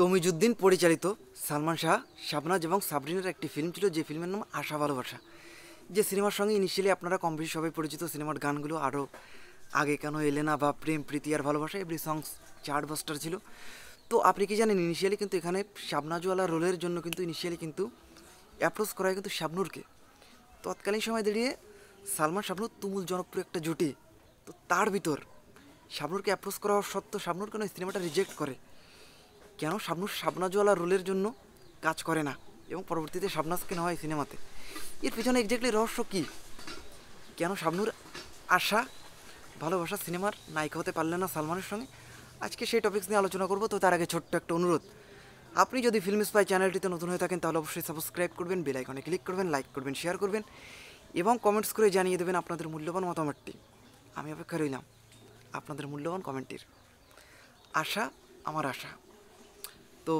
তমিজুদ্দিন পরিচালিত সালমান শাহ, শাবনাজ এবং সাবরিনের একটি ফিল্ম ছিল যে ফিল্মের নাম আশা ভালোবাসা। যে সিনেমার সঙ্গে ইনিশিয়ালি আপনারা কম বেশি সবাই পরিচিত সিনেমার গানগুলো আরও আগে কেন এলে না বা প্রেম, প্রীতি আর ভালোবাসা এভরি সংস চার্ট বাস্টার ছিল। তো আপনি কি জানেন ইনিশিয়ালি কিন্তু এখানে শাবনাজওয়ালা রোলের জন্য কিন্তু ইনিশিয়ালি কিন্তু অ্যাপ্রোচ করা হয় কিন্তু শাবনুরকে। তৎকালীন সময় দাঁড়িয়ে সালমান শাবনুর তুমুল জনপ্রিয় একটা জুটি। তো তার ভিতর শাবনুরকে অ্যাপ্রোচ করা সত্ত্বেও শাবনুর কেন সিনেমাটা রিজেক্ট করে? কেন শাবনুর শাবনাজওয়ালা রোলের জন্য কাজ করে না? এবং পরবর্তীতে শাবনাজকে নেওয়া হয় সিনেমাতে। এর পিছনে এক্স্যাক্টলি রহস্য কী? কেন শাবনুর আশা, ভালোবাসা সিনেমার নায়িকা হতে পারলেন না সালমানের সঙ্গে? আজকে সেই টপিক্স নিয়ে আলোচনা করব, তো তার আগে ছোট্ট একটা অনুরোধ। আপনি যদি ফিল্ম স্পাই চ্যানেলটিতে নতুন হয়ে থাকেন, তাহলে অবশ্যই সাবস্ক্রাইব করবেন বেল আইকনে ক্লিক করবেন লাইক করবেন শেয়ার করবেন, এবং কমেন্টস করে জানিয়ে দেবেন আপনাদের মূল্যবান মতামতটি। আমি অপেক্ষা রইলাম আপনাদের মূল্যবান কমেন্টের আশা, আমার আশা। তো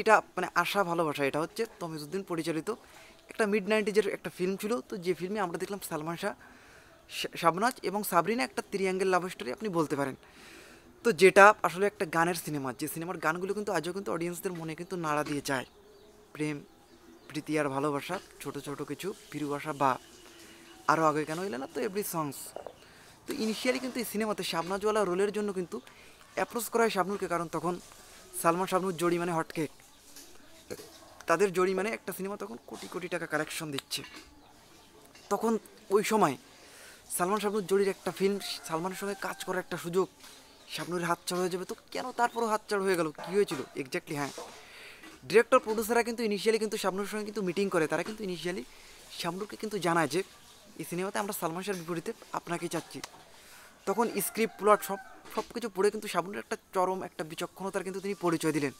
এটা মানে আশা, ভালোবাসা, এটা হচ্ছে তমিজুদ্দিন পরিচালিত একটা মিড নাইনটিজের একটা ফিল্ম ছিল। তো যে ফিল্মে আমরা দেখলাম সালমান শাহ শাবনাজ এবং সাবরিনা একটা ত্রিয়াঙ্গেল লাভ স্টোরি আপনি বলতে পারেন। তো যেটা আসলে একটা গানের সিনেমা যে সিনেমার গানগুলো কিন্তু আজও কিন্তু অডিয়েন্সদের মনে কিন্তু নাড়া দিয়ে যায়। প্রেম, প্রীতি আর ভালোবাসা, ছোট ছোট কিছু ফিরুবাসা বা আরও আগে কেন এলে না তো এভরি সংস তো ইনিশিয়ালি কিন্তু এই সিনেমাতে শাবনাজওয়ালা রোলের জন্য কিন্তু অ্যাপ্রোচ করা হয় শাবনুরকে কারণ তখন সালমান শাবনুর জড়ি মানে হটকেক তাদের জড়ি মানে একটা সিনেমা তখন কোটি কোটি টাকা কালেকশন দিচ্ছে। তখন ওই সময় সালমান শাবনুর জড়ির একটা ফিল্ম সালমানের সঙ্গে কাজ করার একটা সুযোগ শাবনুরের হাতছাড় হয়ে যাবে। তো কেন তারপরও হাতছাড় হয়ে গেল? কী হয়েছিল? এক্স্যাক্টলি হ্যাঁ। ডিরেক্টর প্রডিউসাররা কিন্তু ইনিশিয়ালি কিন্তু শাবনুরের সঙ্গে কিন্তু মিটিং করে। তারা কিন্তু ইনিশিয়ালি শাবনুরকে কিন্তু জানায় যে, এই সিনেমাতে আমরা সালমান শাহের বিপরীতে আপনাকেই চাচ্ছি। তখন স্ক্রিপ্ট প্লট সব সব কিছু পড়ে কিন্তু শাবনুর একটা চরম, একটা বিচক্ষণতার কিন্তু তিনি পরিচয় দিলেন।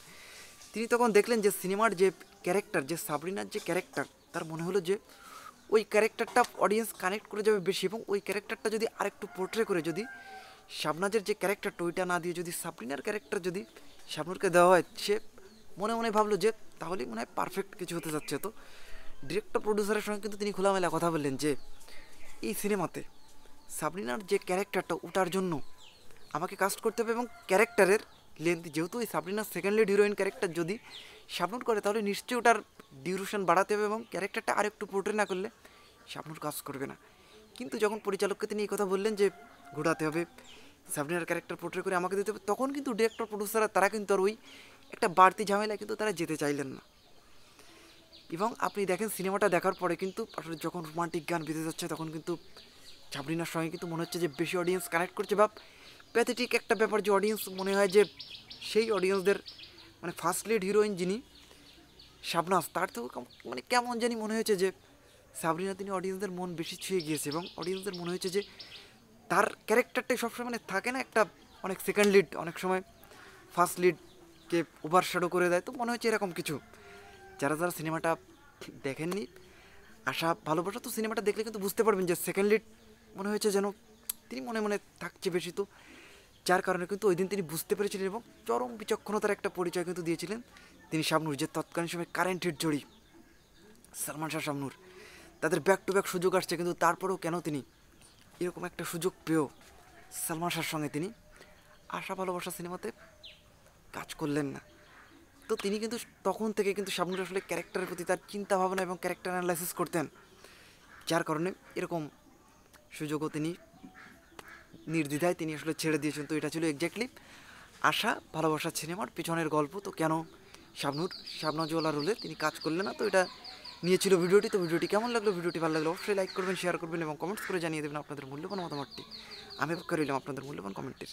তিনি তখন দেখলেন যে সিনেমার যে ক্যারেক্টার যে সাবরিনার যে ক্যারেক্টার তার মনে হলো যে ওই ক্যারেক্টারটা অডিয়েন্স কানেক্ট করে যাবে বেশি এবং ওই ক্যারেক্টারটা যদি আরেকটু পোর্ট্রে করে, যদি শাবনাজের যে ক্যারেক্টারটা ওইটা না দিয়ে যদি সাবরিনার ক্যারেক্টার যদি শাবনুরকে দেওয়া হয়, সে মনে মনে ভাবলো যে তাহলেই মনে হয় পারফেক্ট কিছু হতে যাচ্ছে। তো ডিরেক্টর প্রডিউসারের সঙ্গে কিন্তু তিনি খোলামেলা কথা বললেন যে এই সিনেমাতে সাবরিনার যে ক্যারেক্টারটা ওটার জন্য আমাকে কাস্ট করতে হবে এবং ক্যারেক্টারের লেন্থ যেহেতু ওই সাবরিনার সেকেন্ড লিড হিরোইন ক্যারেক্টার যদি শাবনুর করে, তাহলে নিশ্চয়ই ওটার ডিউরেশন বাড়াতে হবে এবং ক্যারেক্টারটা আরেকটু পোর্ট্রে না করলে শাবনুর কাজ করবে না। কিন্তু যখন পরিচালককে তিনি এই কথা বললেন যে ঘোরাতে হবে, সাবরিনার ক্যারেক্টার পোর্ট্রে করে আমাকে দিতে হবে, তখন কিন্তু ডিরেক্টর প্রডিউসাররা তারা কিন্তু আর ওই একটা বাড়তি ঝামেলা কিন্তু তারা যেতে চাইলেন না। এবং আপনি দেখেন সিনেমাটা দেখার পরে কিন্তু আসলে যখন রোমান্টিক গান বেঁধে যাচ্ছে, তখন কিন্তু সাবরিনার সঙ্গে কিন্তু মনে হচ্ছে যে বেশি অডিয়েন্স কানেক্ট করছে। বা প্যাথেটিক একটা ব্যাপার যে অডিয়েন্স মনে হয় যে সেই অডিয়েন্সদের মানে ফার্স্ট লিড হিরোইন যিনি, শাবনাজ, তার থেকেও মানে কেমন জানি মনে হয়েছে যে সাবরিনা তিনি অডিয়েন্সদের মন বেশি ছুঁয়ে গিয়েছে এবং অডিয়েন্সদের মনে হয়েছে যে তার ক্যারেক্টারটাই সবসময় মানে থাকে না একটা অনেক সেকেন্ড লিড অনেক সময় ফার্স্ট লিডকে ওভার শ্যাডো করে দেয়। তো মনে হচ্ছে এরকম কিছু। যারা যারা সিনেমাটা দেখেননি, আশা, ভালোবাসা, তো সিনেমাটা দেখলে কিন্তু বুঝতে পারবেন যে সেকেন্ড লিড মনে হয়েছে যেন তিনি মনে মনে থাকছে বেশি তো। যার কারণে কিন্তু ওই দিন তিনি বুঝতে পেরেছিলেন এবং চরম বিচক্ষণতার একটা পরিচয় কিন্তু দিয়েছিলেন। তিনি শাবনুর যে তৎকালীন সময় কারেন্ট হিট জড়ি, সালমান শাহ শাবনুর তাদের ব্যাক টু ব্যাক সুযোগ আসছে কিন্তু তারপরেও কেন তিনি এরকম একটা সুযোগ পেয়েও সালমান শাহর সঙ্গে তিনি আশা ভালোবাসা সিনেমাতে কাজ করলেন না। তো তিনি কিন্তু তখন থেকে কিন্তু শাবনুর আসলে ক্যারেক্টারের প্রতি তার চিন্তা ভাবনা এবং ক্যারেক্টার অ্যানালাইসিস করতেন, যার কারণে এরকম সুযোগও তিনি, নির্দ্বিধায় তিনি আসলে ছেড়ে দিয়েছেন। তো এটা ছিল এক্স্যাক্টলি আশা ভালোবাসার সিনেমার পিছনের গল্প। তো কেন শাবনুর শাবনাজওয়ালা রোলে তিনি কাজ করলেন না? তো এটা নিয়েছিল ভিডিওটি। তো ভিডিওটি কেমন লাগল? ভিডিওটি ভালো লাগল অবশ্যই লাইক করবেন শেয়ার করবেন এবং কমেন্টস করে জানিয়ে দেবেন আপনাদের মূল্যবান মতামতটি। আমি অপেক্ষা রইলাম আপনাদের মূল্যবান কমেন্টের